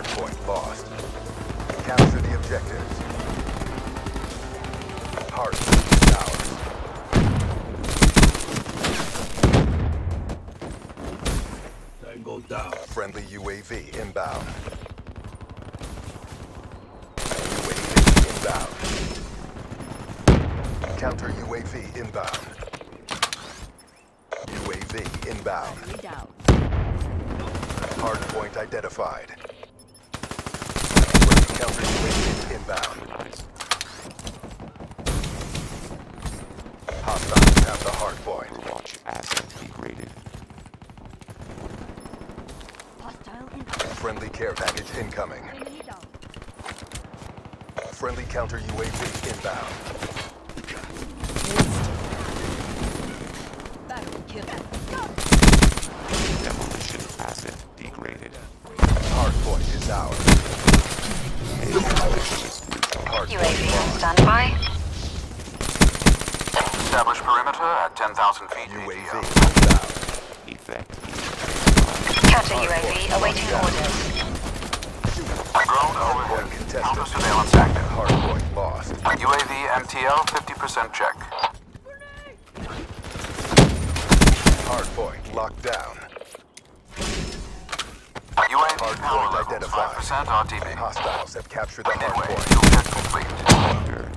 Hardpoint lost. Capture the objectives. Hardpoint ours. Tango down. Friendly UAV inbound. UAV inbound. Counter UAV inbound. UAV inbound. Hardpoint identified. Friendly counter UAV inbound. Hostiles have the hardpoint. Overwatch asset degraded. Hostile in. Friendly care package incoming. Friendly counter UAV inbound. Battery kill. Demolition asset degraded. Hardpoint is ours. Hardpoint UAV on lost. standby. Establish perimeter at 10,000 feet UAV ATL. Effect. Counter UAV awaiting orders. Drone overhead. Counter surveillance active. Hardpoint lost. UAV MTL 50% check. Hardpoint locked down. UAV power identified. 5% RTB. Hostiles have captured the Midway. hardpoint. Fuel check complete. Trigger.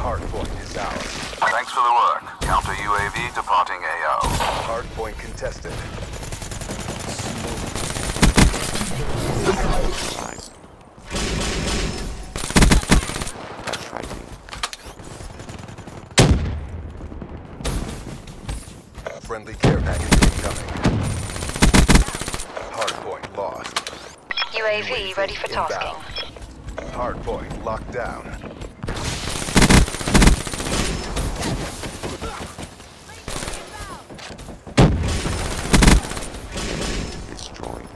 Hardpoint is ours. Thanks for the work. Counter UAV departing AO. Hardpoint contested. Friendly care package incoming. Hardpoint lost. UAV ready for Inbound. tasking. Hardpoint locked down. Destroyed.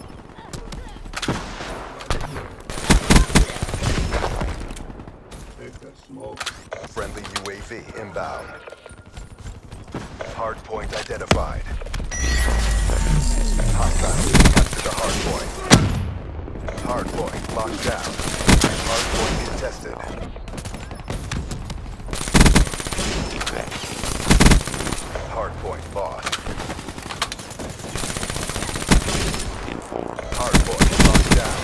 Take that smoke. Friendly UAV inbound. Hardpoint identified. Hostiles capture the hardpoint. Hardpoint locked down. Hardpoint contested. Hardpoint lost. Hardpoint locked down.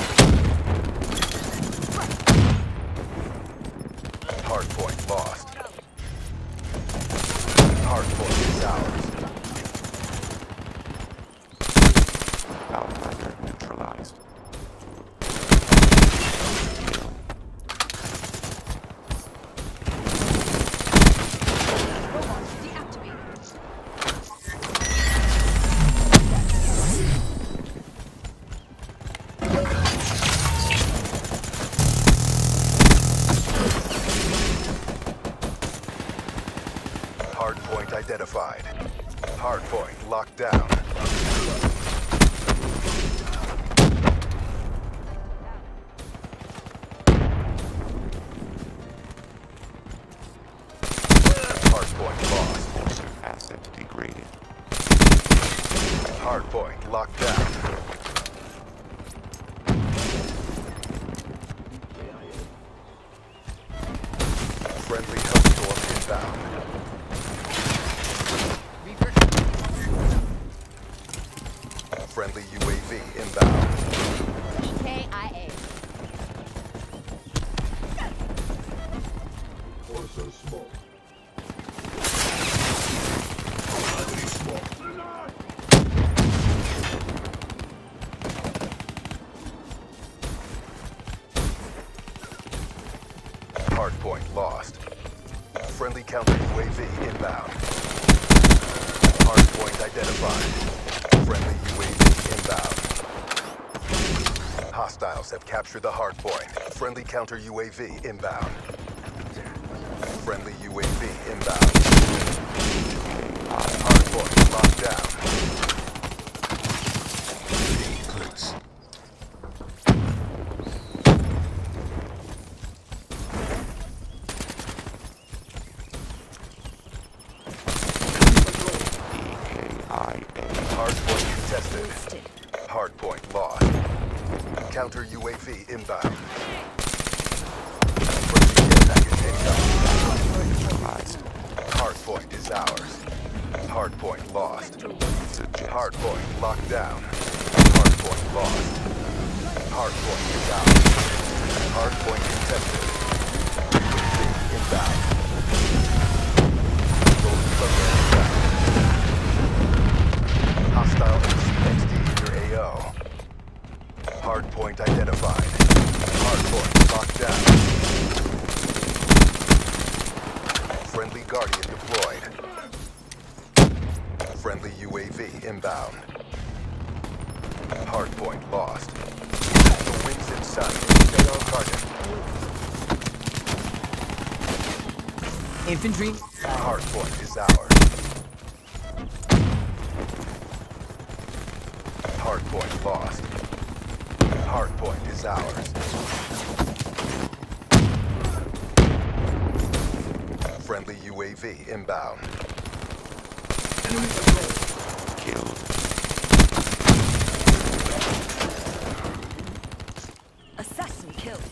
Hardpoint lost. Hardpoint is ours. Outrider neutralized. Robots deactivated. Hardpoint identified. Hardpoint locked down. Hardpoint lost. Asset degraded. Hardpoint locked down. Friendly Hellstorm inbound. Friendly UAV inbound. EKIA. Force smoke. Enemy smoke. Hardpoint lost. Friendly counter UAV inbound. Hardpoint identified. Friendly UAV inbound. Hostiles have captured the hard point. Friendly counter UAV inbound. Friendly UAV inbound. Hard point locked down. Please. Contested hardpoint lost. Counter UAV inbound. Hardpoint is ours. Hardpoint lost. Hardpoint locked down. Hardpoint lost. Hardpoint is ours. Hardpoint contested. Friendly Guardian deployed. Friendly UAV inbound. Hardpoint lost. The wind's in sight. Stay on target. Infantry, Hardpoint is ours. Hardpoint lost. Hardpoint is ours. Friendly UAV inbound. Killed. Assassin killed.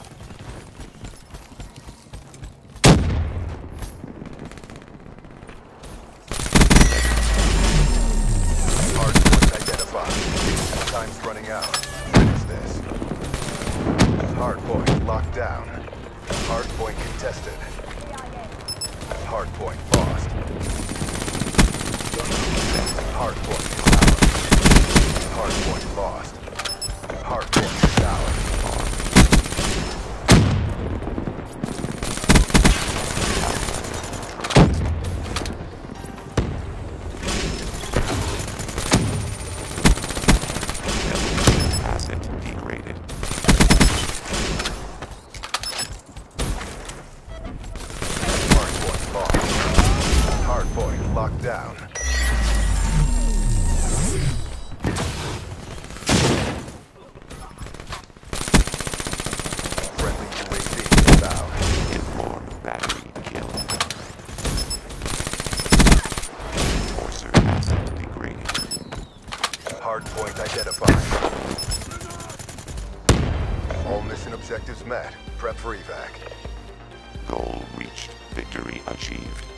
Hardpoint identified. Time's running out. Finish this. Hardpoint locked down. Hardpoint contested. Hardpoint lost. Hardpoint. Hardpoint lost. Hardpoint is degraded. Hardpoint identified. All mission objectives met. Prep for evac. Goal reached. Victory achieved.